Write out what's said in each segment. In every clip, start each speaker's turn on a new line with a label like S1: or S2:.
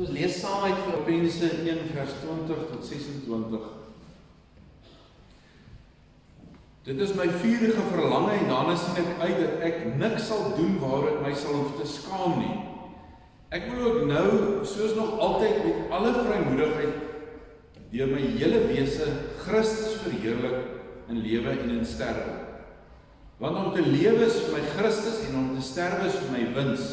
S1: So ons lees saam uit Filippense 1 vers 20 tot 26. Dit is my vurige verlange en daarna sien ek uit dat ek niks sal doen waaroor ek my sal hoef te skaam nie. Ek wil ook nou soos nog altyd met alle vrymoedigheid deur my hele wese Christus verheerlik in lewe en in sterwe. Want om te lewe is vir my Christus en om te sterwe is vir my wins.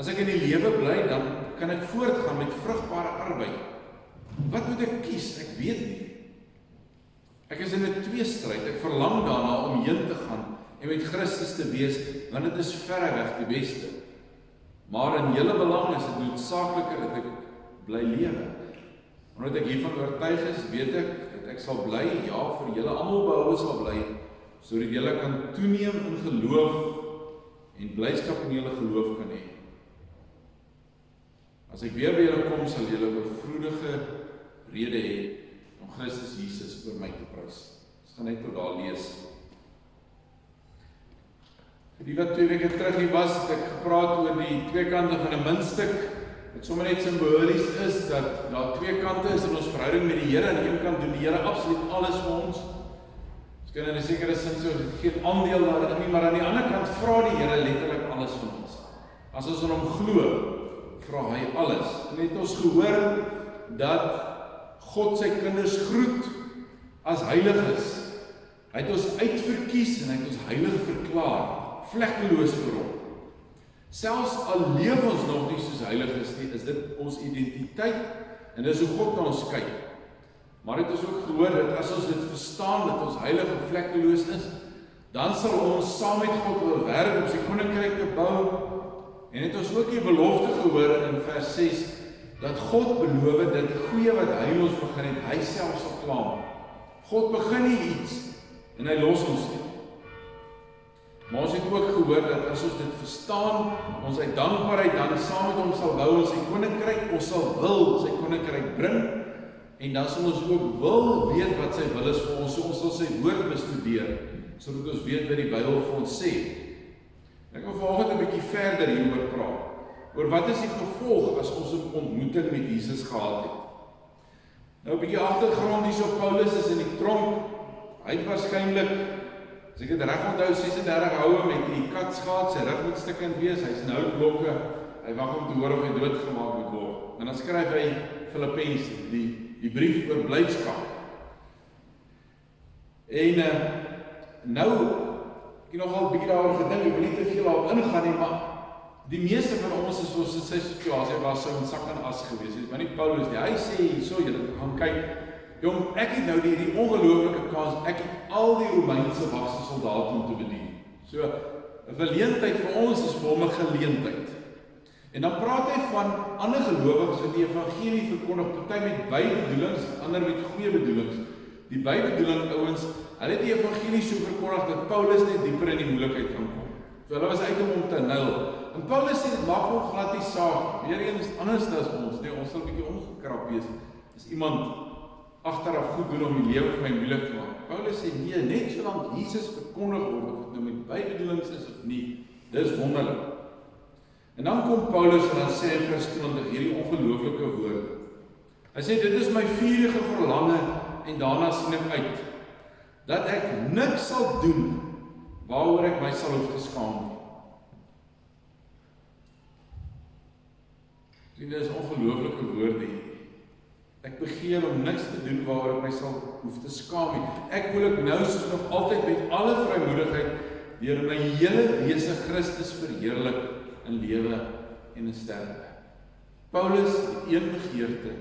S1: As ek in die lewe bly, dan kan ek voortgaan met vrugbare arbeid. Wat moet ek kies? Ek weet nie. Ek is in 'n tweestryd. Ek verlang daarna om heen te gaan en met Christus te wees, want dit is verreweg die beste. Maar in hele belang is dit noodsaakliker dat ek bly lewe. Omdat ek hiervan oortuig is, weet ek dat ek sal bly, ja, vir julle almal behoue sal bly, sodat julle kan toeneem in geloof en blydskap in julle geloof kan hê. As ek weer by julle kom, sal julle oorvloedige rede hê om Christus Jesus oor my te prys. Ons gaan net tot daar lees. Die wat twee weke terug hier was, het ek gepraat oor die twee kante van 'n muntstuk. Dit sommer net simbolies is dat daar twee kante is in ons verhouding met die Here. Aan die een kant doen die Here absoluut alles vir ons. Ons kan in 'n sekere sin so geen aandeel daarin nie, maar aan die ander kant vra die Here letterlik alles van ons. As ons aan hom glo, vra hy alles. En het ons gehoor dat God sy kinders groet as heiliges. Hy het ons uitverkies en hy het ons heilig verklaar vlekkeloos vir hom. Selfs al leef ons nog nie soos heiliges nie, is dit ons identiteit en dis hoe God na ons kyk. Maar dit is ook gehoor dat as ons dit verstaan dat ons heilig en vlekkeloos is, dan sal ons saam met God wil werk om sy koninkryk te bou. En het ons ook die belofte gehoor in vers 6 dat God beloof dat die goeie wat hy ons begin het, hy self sal klaar. God begin nie iets en hy los ons nie. Maar ons het ook gehoor dat as ons dit verstaan, ons uit dankbaarheid dan saam met hom sal bou in sy koninkryk, ons sal wil sy koninkryk bring en dan sal ons ook wil weet wat sy wil is vir ons. So ons sal sy woord bestudeer sodat ons weet wat die Bybel vir ons sê. Ek wil vanoggend 'n bietjie verder hieroor praat. Oor wat is die gevolg as ons 'n ontmoeting met Jesus gehad het? Nou 'n bietjie agtergrond hierso Paulus is in die tronk. Hy het waarskynlik As ek dit reg onthou 36 houe met die katsgaat, sy rug moet stukkend wees. Hy's nou blokke. Hy wag om te hoor of hy doodgemaak moet word. En dan skryf hy Filippense, die die brief oor blydskap. En uh, nou het nogal bietjie daaroor gedink, ek wil nie te veel daarop ingaan nie, maar die meeste van ons is soos in sy situasie was sou in sak en as gewees het. Maar nie Paulus nie. Hy sê hierso, julle gaan kyk Jong, ek het nou die die ongelooflike kans. Ek het al die Romeinse wagse soldate om te bedien. So 'n geleentheid vir ons is vir hom 'n geleentheid. En dan praat hy van ander gelowiges wat die evangelie verkondig, party met baie bedoelings, ander met goeie bedoelings. Die baie bedoeling ouens, hulle het die evangelie so verkondig dat Paulus net dieper in die moeilikheid kan kom. So hulle was uit om hom te nul. En Paulus sê dit maak hom glad nie saak. Weereens anders as ons, nee, ons sal 'n bietjie omgekrap wees. Is iemand agteraf goed doen om die lewe vir my moeilik te maak. Paulus sê nee, net solank Jesus verkondig word of dit nou met bybedoelings is of nie, dis wonderlik. En dan kom Paulus en dan sê hy vers 20 hierdie ongelooflike woorde. Hy sê dit is my vurige verlange en daarna sien ek uit dat ek niks sal doen waaroor ek my sal hoef te skaam nie. Dit is ongelooflike woorde hier. Ek begeer om niks te doen waaroor ek my sal hoef te skaam nie. Ek wil ook nou soos nog altyd met alle vrymoedigheid deur my hele wese Christus verheerlik in lewe en in sterwe. Paulus het een begeerte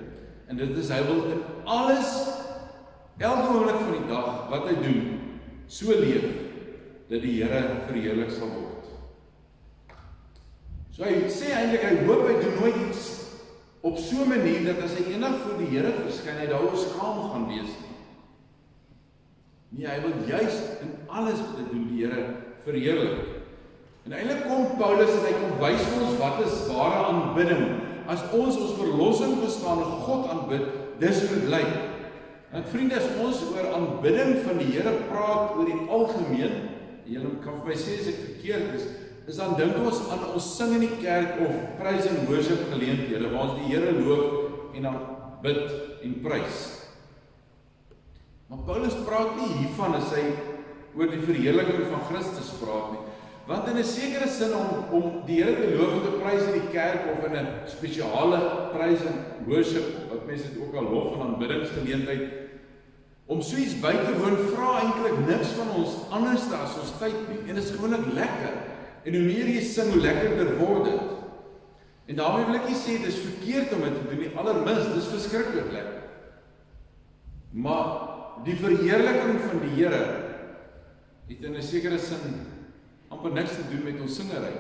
S1: en dit is hy wil in alles elke oomblik van die dag wat hy doen so leef dat die Here verheerlik sal word. So hy sê eintlik hy hoop hy doen nooit iets op so 'n manier dat as hy eendag voor die Here verskyn, hy daaroor skaam gaan wees nie. Nee, hy wil juis in alles wat hy doen die Here verheerlik. En eintlik kom Paulus en hy kom wys vir ons wat is ware aanbidding. As ons ons verlossing verstaan en God aanbid, dis hoe dit lyk. En vriende, as ons oor aanbidding van die Here praat oor die algemeen, julle kan vir my sê as ek verkeerd is, is dan dink ons aan ons sing in die kerk of praise and worship geleenthede waar ons die Here loof en dan bid en prys. Maar Paulus praat nie hiervan as hy oor die verheerliking van Christus praat nie. Want in 'n sekere sin om om die Here te loof en te prys in die kerk of in 'n spesiale praise and worship wat mense dit ook al lof en aanbiddingsgeleentheid om so iets by te woon vra eintlik niks van ons anders as ons tyd nie. En dit is gewoonlik lekker. En hoe meer jy sing, hoe lekkerder word dit. En daarmee wil ek nie sê dis verkeerd om dit te doen nie. Allerminst, dis verskriklik lekker. Maar die verheerliking van die Here het in 'n sekere sin amper niks te doen met ons singery.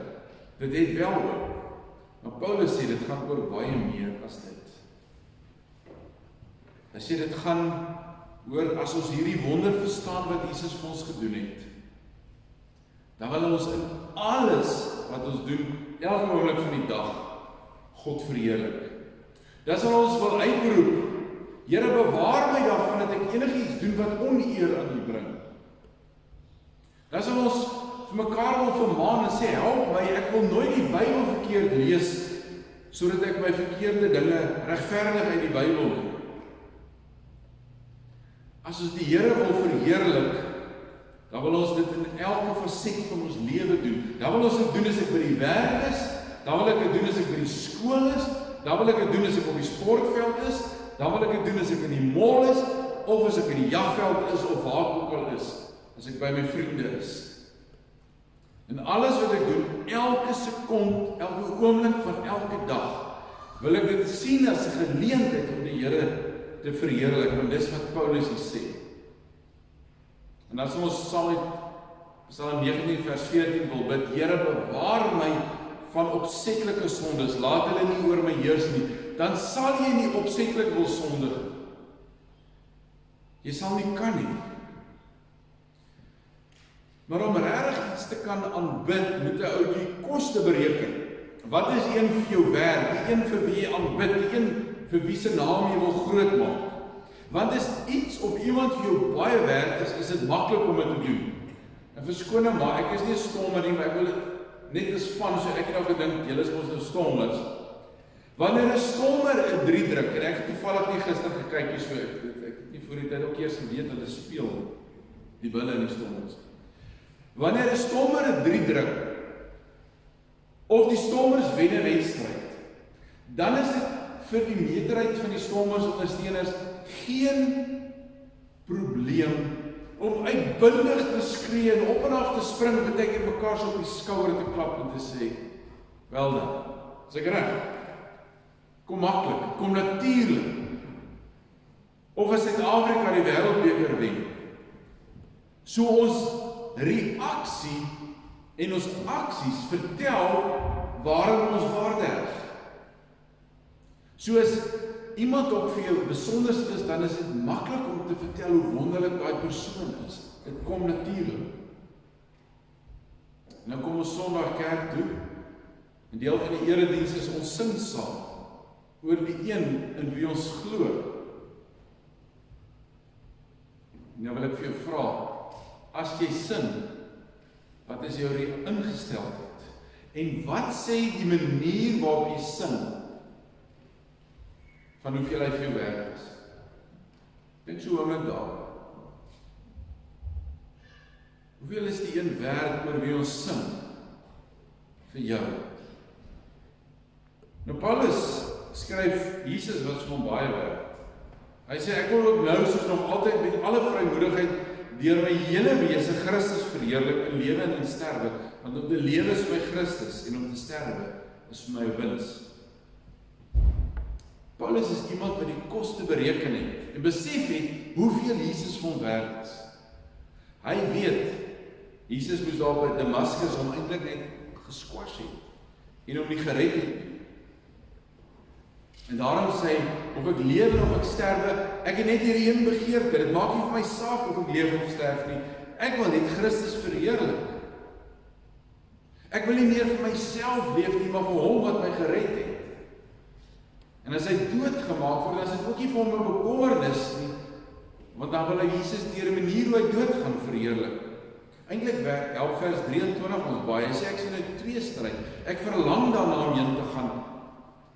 S1: Dit het wel ook. Maar Paulus sê dit gaan oor baie meer as dit. Hy sê dit gaan Hoor, as ons hierdie wonder verstaan wat Jesus vir ons gedoen het, dan wil ons in alles wat ons doen, elke oomblik van die dag God verheerlik. Dan sal ons wil uitroep, Here bewaar my daarvan dat ek enigiets doen wat oneer aan U bring. Dan sal ons vir mekaar wil vermaan en sê, help my, ek wil nooit die Bybel verkeerd lees sodat ek my verkeerde dinge regverdig uit die Bybel nie. As ons die Here wil verheerlik, dan wil ons dit in elke faset van ons lewe doen. Dan wil ons dit doen as ek by die werk is, dan wil ek dit doen as ek by die skool is, dan wil ek dit doen as ek op die sportveld is, dan wil ek dit doen as ek in die mall is of as ek in die jagveld is of waar ook al is, as ek by my vriende is. En alles wat ek doen, elke sekond, elke oomblik van elke dag, wil ek dit sien as 'n geleentheid om die Here te verheerlik want dis wat Paulus hier sê. En as ons saam met Psalm 19 vers 14 wil bid, Here bewaar my van opsetlike sondes, laat hulle nie oor my heers nie, dan sal jy nie opsetlik wil sondig nie. Jy sal nie kan nie. Maar om regtig iets te kan aanbid, moet 'n ou die koste bereken. Wat is een vir jou werk, die een vir wie jy aanbid, die een vir wie se naam jy wil groot maak. Want as iets of iemand vir jou baie werd is, is dit maklik om dit te doen. En verskoon maar, ek is nie stommer nie, maar ek wil net 'n span so ek het nou gedink julle is mos nou stommers. Wanneer 'n stommer 'n 3 druk en ek het toevallig nie gister gekyk hier so ek, het nie voor die tyd ook eers geweet hulle speel die bulle in die stommers. Wanneer 'n stommer 'n 3 druk of die stommers wen 'n wedstryd, dan is dit vir die meerderheid van die stommers ondersteuners geen probleem om uitbundig te skree en op en af te spring baie keer mekaar op die skouer te klap en te sê wel dan seker reg? Kom maklik kom natuurlik. Of as Suid-Afrika die wêreldbeker wen? So ons reaksie en ons aksies vertel waarom ons waarde het So as iemand op vir jou besonder is, dan is dit maklik om te vertel hoe wonderlik daai persoon is. Dit kom natuurlik. Nou kom ons Sondag kerk toe. 'n Deel van die erediens is ons sing saam oor die een in wie ons glo. Nou wil ek vir jou vra, as jy sing, wat is jou ingesteldheid? En wat sê die manier waarop jy sing van hoeveel hy vir jou werd is. Dink so oor dit daar. Hoeveel is die een werd oor wie ons sing vir jou? Nou Paulus skryf Jesus wat vir hom baie werd. Hy sê ek wil ook nou soos nog altyd met alle vrymoedigheid deur my hele wese Christus verheerlik in lewe en in sterwe, want om te lewe is my Christus en om te sterwe is vir my wins. Paulus is iemand wat die koste bereken het en besef het hoeveel Jesus vir hom werd is. Hy weet Jesus moes daar by Damaskus hom eintlik net geskwas het en hom nie gered het nie. En daarom sê hy of ek lewe of ek sterwe, ek het net hierdie een begeerte. Dit maak nie vir my saak of ek lewe of sterf nie. Ek wil net Christus verheerlik. Ek wil nie meer vir myself leef nie, maar vir hom wat my gered het. En as hy doodgemaak word, dan is dit ook nie vir hom 'n bekommernis nie, want dan wil hy Jesus deur 'n manier hoe hy dood gaan verheerlik. Eintlik werk help vers 23 ons baie. Hy sê ek sien 'n twee stryd. Ek verlang daarna om heen te gaan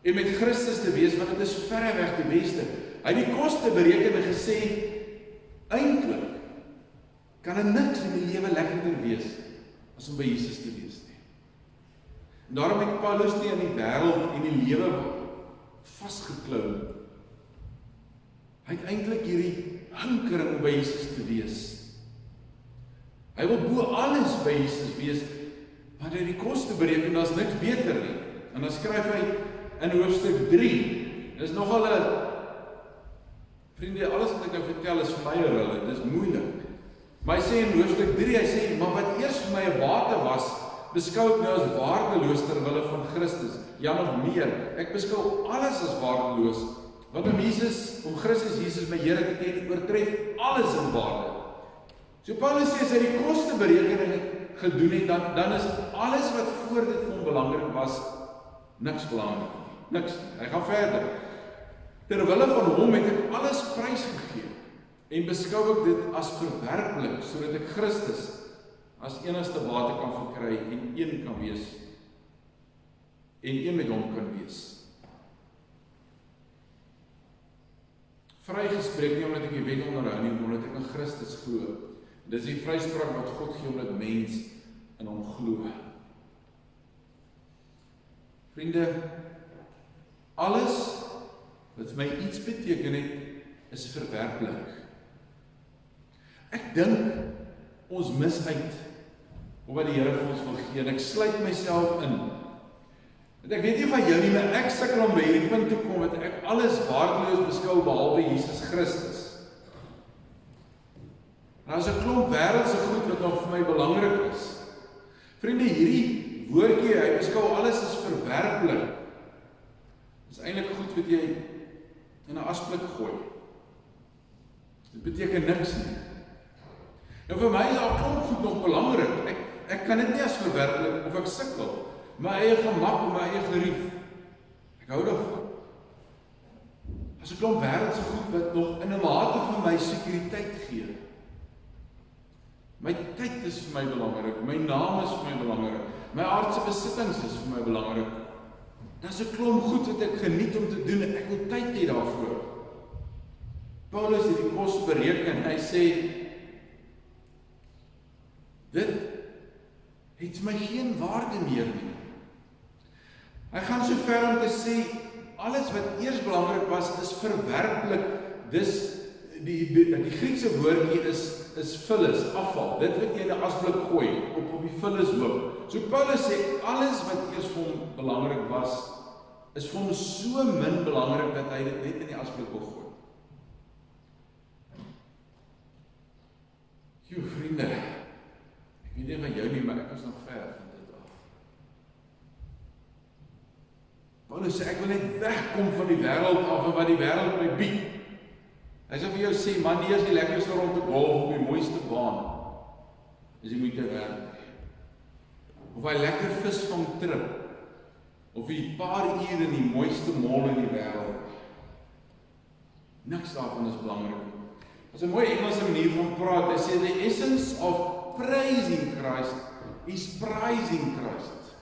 S1: en met Christus te wees want dit is verre weg die beste. Hy het die koste bereken en gesê eintlik kan 'n niks in die lewe lekkerder wees as om by Jesus te wees nie. En daarom het Paulus nie aan die wêreld en die lewe vasgeklou. Hy het eintlik hierdie hinkering om by Jesus te wees. Hy wil bo alles by Jesus wees, maar dit die koste bereken, daar's niks beter nie. En dan skryf hy in hoofstuk 3. Dis nogal 'n Vriende, alles wat ek nou vertel is vir my hulle, dis moeilik. Maar hy sê in hoofstuk 3, hy sê, "Maar wat eers vir my 'n bate was, beskou ek nou as waardeloos ter wille van Christus." Ja nog meer, ek beskou alles as waardeloos want om Jesus, om Christus Jesus my Here te ken, oortref alles in waarde. So Paulus sê as hy die koste berekening gedoen het, dan dan is alles wat voor dit vir hom belangrik was niks belangrik. Niks. Hy gaan verder. Terwille van hom het ek alles prysgegee en beskou ek dit as verwerplik sodat ek Christus as enigste bate kan verkry en een kan wees en een met hom kan wees. Vrygespreek nie omdat ek die wet onderhou nie, maar omdat ek in Christus glo. Dis die vryspraak wat God gee omdat mens in hom glo. Vriende, alles wat my iets beteken het, is verwerplik. Ek dink ons mis uit op wat die Here vir ons wil gee en ek sluit myself in. Want ek weet nie van jou nie, maar ek sukkel om by hierdie punt te kom dat ek alles waardeloos beskou behalwe Jesus Christus. En as 'n klomp wêreldse goed wat nog vir my belangrik is. Vriende, hierdie woordjie, hy beskou alles as verwerplik. Dis eintlik goed wat jy in 'n asblik gooi. Dit beteken niks nie. Nou vir my is daar klomp goed nog belangrik. Ek ek kan dit nie as verwerklik of ek sukkel. My eie gemak en my eie gerief. Ek hou daarvan. As 'n klomp wêreldse goed wat nog in 'n mate van my sekuriteit gee. My tyd is vir my belangrik, my naam is vir my belangrik, my aardse besittings is vir my belangrik. Daar's 'n klomp goed wat ek geniet om te doen en ek wil tyd hê daarvoor. Paulus het die kos bereken. Hy sê dit het my geen waarde meer nie. Hy gaan so ver om te sê alles wat eers belangrik was is verwerplik. Dis die die, die Griekse woordjie is is vullis, afval. Dit wat jy in 'n asblik gooi op op die vullis hoop. So Paulus sê alles wat eers vir hom belangrik was, is vir hom so min belangrik dat hy dit net in die asblik wil gooi. Jou vriende, ek weet nie van jou nie, maar ek is nog ver van dit af. Paulus sê ek wil net wegkom van die wêreld af en wat die wêreld my bied. Hy sê vir jou sê man, nie is die lekkerste rond te golf op die mooiste baan. Dis jy moet te werk of hy lekker visvang trip of 'n paar ure in die mooiste mall in die wêreld. Niks daarvan is belangrik nie. As 'n mooi Engelse manier van praat, hy sê the essence of praising Christ is praising Christ.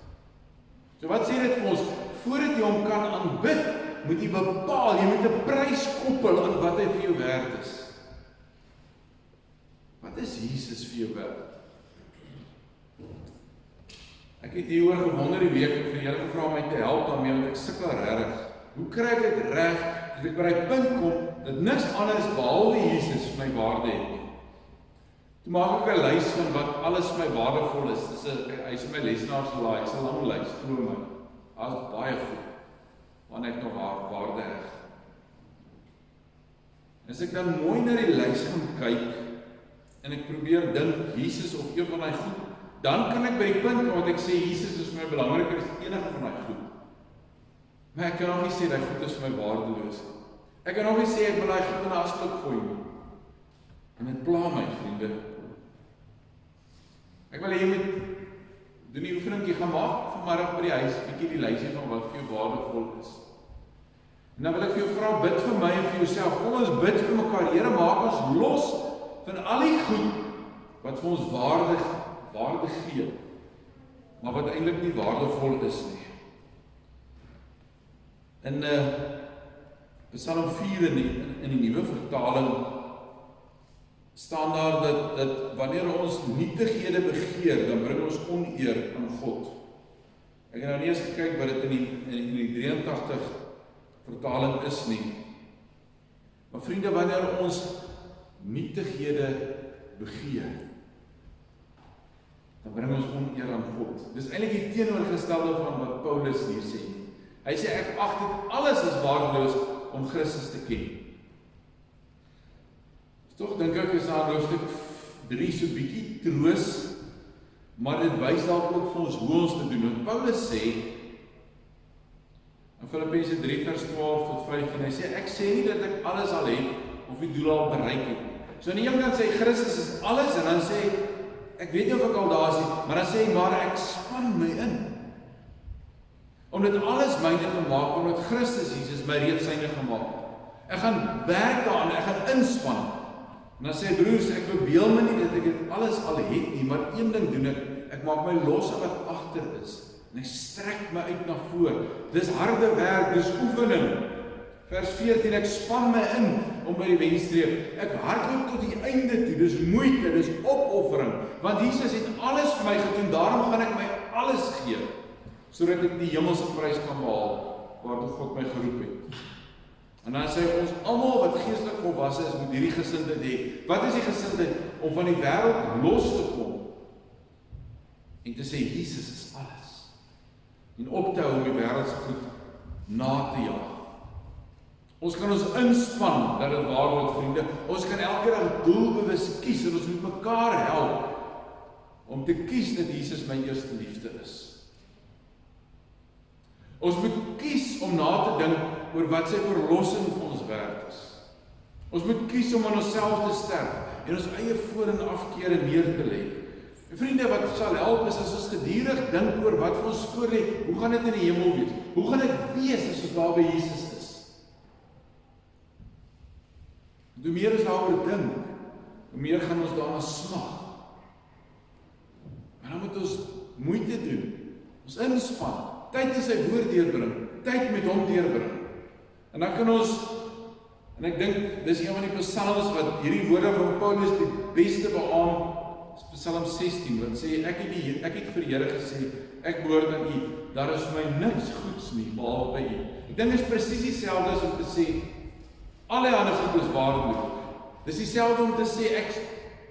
S1: So wat sê dit vir ons? Voordat jy hom kan aanbid, moet jy bepaal, jy moet 'n prys koppel aan wat hy vir jou werd is. Wat is Jesus vir jou werd? Ek het hieroor gewonder die week vir julle gevra om my te help daarmee want ek sukkel regtig. Hoe kry ek dit reg dat ek by die punt kom dat niks anders behalwe Jesus vir my waarde het nie? Toe maak ek 'n lys van wat alles vir my waardevol is. Dis 'n hy's my lesenaar se laai, hy's 'n lang lys, glo my. Daar's baie goed wanneer ek nog waarde heg. As ek dan mooi na die lys gaan kyk en ek probeer dink Jesus of een van daai goed dan kan ek by die punt kom wat ek sê Jesus is vir my belangriker as enige van daai goed. Maar ek kan nog nie sê dat goed is vir my waardeloos nie. Ek kan nog nie sê ek wil daai goed in 'n asblik gooi nie. En dit pla my vriende. Ek wil hê jy moet doen die oefeningkie gaan maak vanmiddag by die huis, bietjie die lysie van wat vir jou waardevol is. En dan wil ek vir jou vra bid vir my en vir jouself. Kom ons bid vir mekaar. Here, maak ons los van al die goed wat vir ons waardig waarde gee, maar wat eintlik nie waardevol is nie. In uh Psalm 4 in die, in die nuwe vertaling staan daar dat dat wanneer ons nietighede begeer, dan bring ons oneer aan God. Ek het nou nie eens gekyk wat dit in die in die 83 vertaling is nie. Maar vriende, wanneer ons nietighede begeer, dan bring ons oneer aan God. Dis eintlik die teenoorgestelde van wat Paulus hier sê. Hy sê ek ag dit alles is waardeloos om Christus te ken. Tog dink ek is daar hoofstuk 3 so bietjie troos, maar dit wys dalk ook vir ons hoe ons te doen. Want Paulus sê in Filippense 3 vers 12 tot 15, hy sê ek sê nie dat ek alles al het of die doel al bereik het. So aan die een kant sê Christus is alles en dan sê ek weet nie of ek al daar is nie, maar dan sê hy maar ek span my in om dit alles myne te maak omdat Christus Jesus my reeds syne gemaak het. Ek gaan werk daaraan, ek gaan inspann. En dan sê broers, ek verbeel my nie dat ek dit alles al het nie, maar een ding doen ek, ek maak my los aan wat agter is en ek strek my uit na voor. Dis harde werk, dis oefening. Vers 14 ek span my in om by die wenstreep. Ek hardloop tot die einde toe. Dis moeite, dis opoffering, want Jesus het alles vir my gedoen. Daarom gaan ek my alles gee sodat ek die hemelse prys kan behaal waartoe God my geroep het. En dan sê ons almal wat geestelik volwasse is, moet hierdie gesindheid hê. Wat is die gesindheid om van die wêreld los te kom en te sê Jesus is alles. En op te hou om die wêreld se goed na te jaag. Ons kan ons inspann dat dit waar word vriende. Ons kan elke dag doelbewus kies en ons moet mekaar help om te kies dat Jesus my eerste liefde is. Ons moet kies om na te dink oor wat sy verlossing vir ons werd is. Ons moet kies om aan onsself te sterf en ons eie voor en afkeere neer te lê. Vriende, wat sal help is as ons gedurig dink oor wat vir ons voor lê. Hoe gaan dit in die hemel wees? Hoe gaan dit wees as ons daar by Jesus is? Hoe meer ons daaroor dink, hoe meer gaan ons daarna smag. Maar dan moet ons moeite doen. Ons inspann tyd in sy woord deurbring, tyd met hom deurbring. En dan kan ons en ek dink dis een van die psalms wat hierdie woorde van Paulus die beste beamoen. Psalm 16 wat sê ek het die ek het vir die Here gesê ek behoort aan U. Daar is vir my niks goeds nie behalwe by U. Ek dink dit is presies dieselfde as om te sê alle ander goed is waardeloos. Dis dieselfde om te sê ek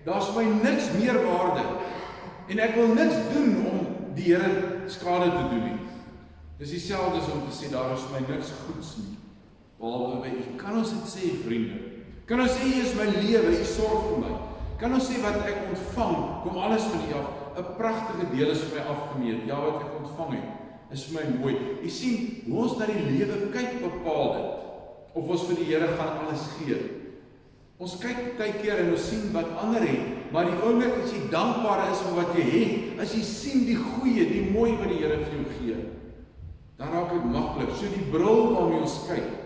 S1: daar's vir my niks meer waarde en ek wil niks doen om die Here skade te doen nie. Dis dieselfde as om te sê daar is my niks goeds nie. Behalwe by U. Kan ons dit sê, vriende? Kan ons sê U is my lewe, U sorg vir my? Kan ons sê wat ek ontvang, kom alles van U af. 'n Pragtige deel is vir my afgemeet. Ja, wat ek ontvang het, is vir my mooi. U sien, hoe ons na die lewe kyk bepaal dit of ons vir die Here gaan alles gee. Ons kyk baie keer en ons sien wat ander het, maar die oomblik as jy dankbaar is vir wat jy het, as jy sien die goeie, die mooi wat die Here vir jou gee, dan raak dit maklik. So die bril waarmee ons kyk.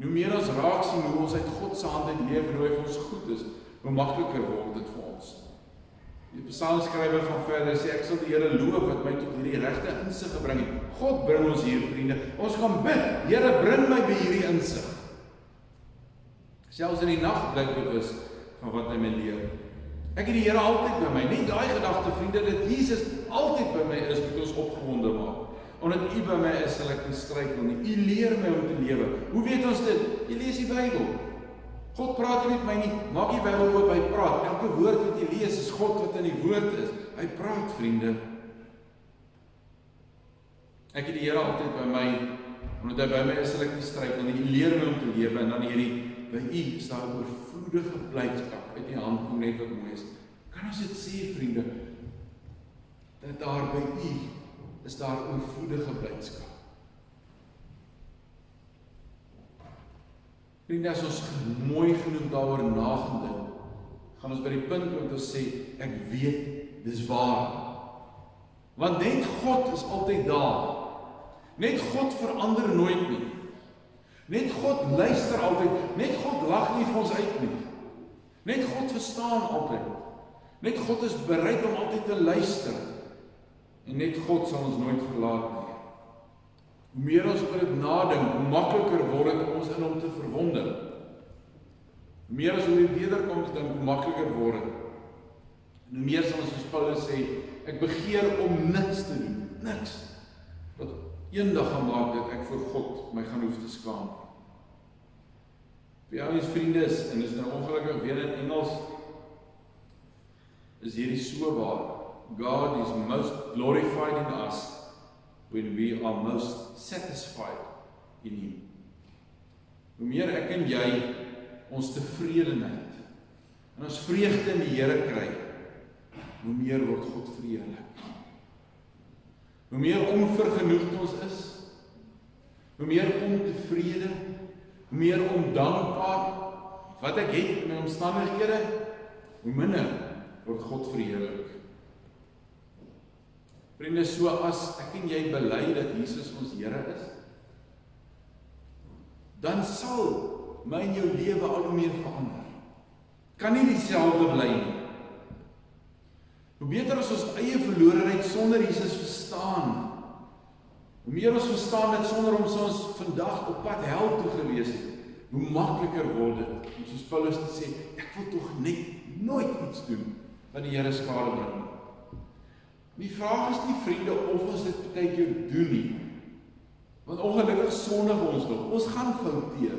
S1: Hoe meer ons raak sien hoe ons uit God se hand uit leef en hoe hy vir ons goed is, hoe makliker word dit vir ons. Die psalmskrywer gaan verder sê ek sal die Here loof wat my tot hierdie regte insig gebring het. God bring ons hier vriende. Ons gaan bid. Here bring my by hierdie insig. Selfs in die nag bly ek bewus van wat hy my leer. Ek het die Here altyd by my. Nie daai gedagte vriende dat Jesus altyd by my is moet ons opgewonde maak. Omdat U by my is, sal ek nie struikel nie. U leer my hoe te lewe. Hoe weet ons dit? Jy lees die Bybel. God praat nie met my nie. Maak die Bybel oop, hy praat. Elke woord wat jy lees is God wat in die woord is. Hy praat, vriende. Ek het die Here altyd by my. Omdat hy by my is, sal ek nie struikel nie. U leer my om te lewe en dan hierdie by U is daar 'n oorvloedige blydskap uit die hand kom net wat mooi is. Kan ons dit sê, vriende? Dat daar by U is daar oorvloedige blydskap. Vriende, as ons mooi genoeg daaroor nagedink, gaan ons by die punt kom om te sê ek weet dis waar. Want net God is altyd daar. Net God verander nooit nie. Net God luister altyd. Net God lag nie vir ons uit nie. Net God verstaan altyd. Net God is bereid om altyd te luister. En net God sal ons nooit verlaat nie. Hoe meer ons oor dit nadink, hoe makliker word dit om ons in hom te verwonder. Hoe meer as oor die wederkoms dink, hoe makliker word dit. En hoe meer sal ons soos Paulus sê, ek begeer om niks te doen, niks wat eendag gaan maak dat ek voor God my gaan hoef te skaam. Vir jou as vriende is en is nou ongelukkig weer in Engels is hierdie so waar. God is most glorified in us when we are most satisfied in him. Hoe meer ek en jy ons tevredenheid en ons vreugde in die Here kry, hoe meer word God vredelik. Hoe meer onvergenoegd ons is, hoe meer ontevrede, hoe meer ondankbaar wat ek het in my omstandighede, hoe minder word God verheerlik. Vriende, so as ek en jy bely dat Jesus ons Here is, dan sal my en jou lewe al hoe meer verander. Kan nie dieselfde bly nie. Hoe beter as ons eie verlorenheid sonder Jesus verstaan. Hoe meer ons verstaan dat sonder hom sou ons vandag op pad hel toe gewees het. Hoe makliker word dit om soos Paulus te sê, ek wil tog net nooit iets doen wat die Here skade bring. Die vraag is nie vriende of ons dit baie keer doen nie. Want ongelukkig sondig ons nog. Ons gaan fouteer.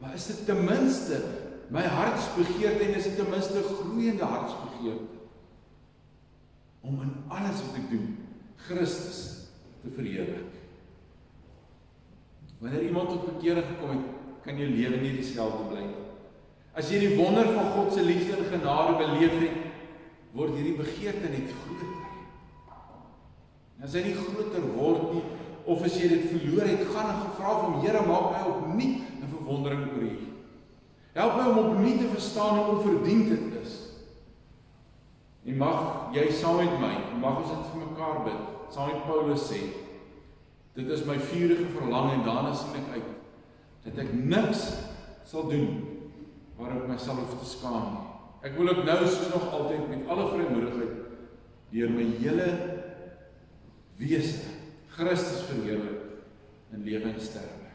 S1: Maar is dit ten minste my hartsbegeerte en is dit ten minste groeiende hartsbegeerte? om in alles wat ek doen Christus te verheerlik. Wanneer iemand tot bekering gekom het, kan jou lewe nie dieselfde bly nie. As jy die wonder van God se liefde en genade beleef het, word hierdie begeerte net groter. As hy nie groter word nie of as jy dit verloor het, gaan en gevra van Here maak my opnuut in verwondering oor U. Help my om opnuut te verstaan hoe onverdiend dit is En mag jy saam met my, mag ons dit vir mekaar bid. Saam met Paulus sê, dit is my vurige verlang en daarna sien ek uit dat ek niks sal doen waarop myself hoef te skaam nie. Ek wil ook nou soos nog altyd met alle vrymoedigheid deur my hele wese Christus verheerlik in lewe en sterwe.